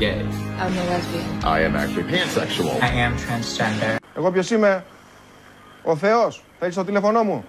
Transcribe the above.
gay. I'm a lesbian. I am actually pansexual. I am transgender. Εγώ ποιος είμαι, ο Θεός, θέλεις το τηλέφωνό μου.